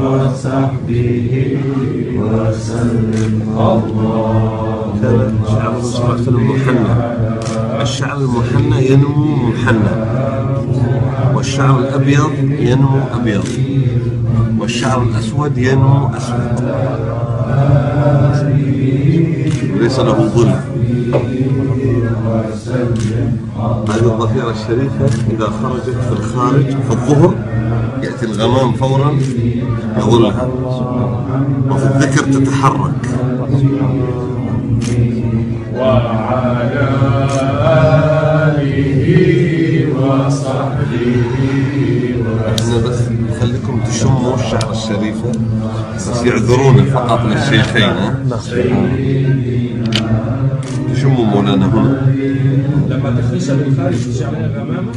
وصحبه وسلم شعر الصبح المحنى الشعر المحنى ينمو محنى. والشعر الأبيض ينمو أبيض. والشعر الأسود ينمو أسود. وليس له ظل هذه الظفيرة الشريفة إذا خرجت في الخارج في الظهر يأتي الغمام فورا يظلها وفي الذكر تتحرك. وعلى آله وصحبه إحنا بس نخليكم تشموا الشعر الشريفة بس يعذرون فقط للشيخين. تشموا مولانا هنا. لما تخرجها بالخارج تجعلها غمامه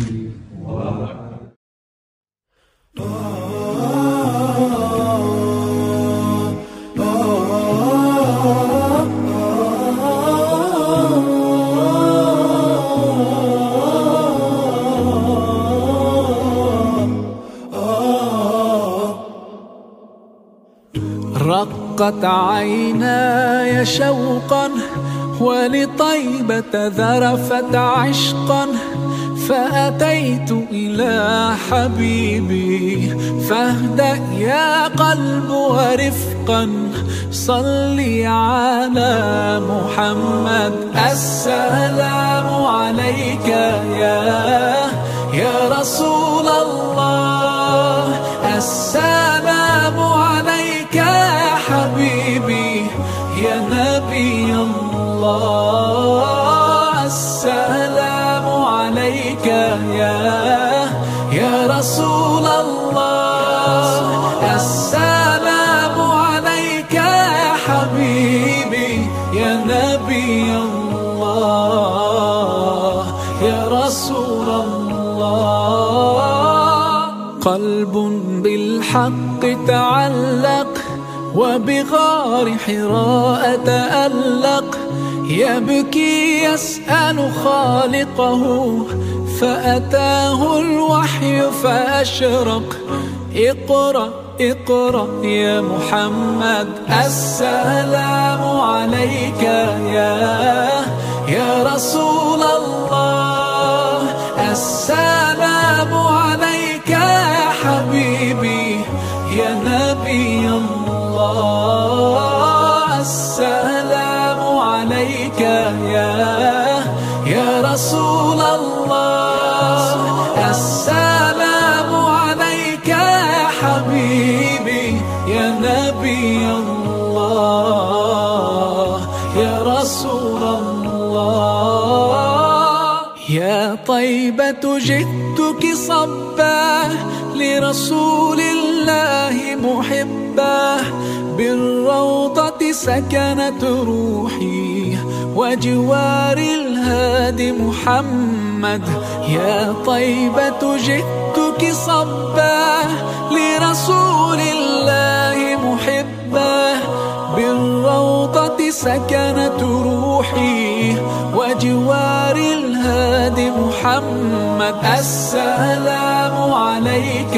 رقت عيناي شوقا ولطيبة ذرفت عشقا فأتيت إلى حبيبي فاهدأ يا قلب ورفقا صلي على محمد. السلام عليك يا حبيبي يا نبي الله السلام عليك يا يا رسول الله السلام عليك يا حبيبي يا نبي الله يا رسول الله. قلب بالحق تعلق وبغار حراء تألق يبكي يسأل خالقه فأتاه الوحي فأشرق. اقرأ اقرأ يا محمد السلام عليك يا يا رسول الله. السلام عليك يا رسول الله. السلام عليك يا حبيبي يا نبي الله. يا رسول الله. يا طيبة جئتك صبا لرسول الله محبا. بالروضة سكنت روحي وجوار الهادي محمد. يا طيبة جئتك صبا لرسول الله محبا. بالروضة سكنت روحي وجوار الهادي محمد. السلام عليك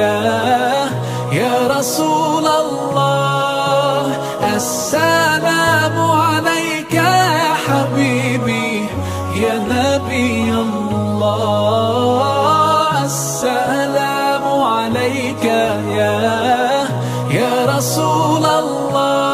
يا يا رسول الله. عليك يا يا رسول الله.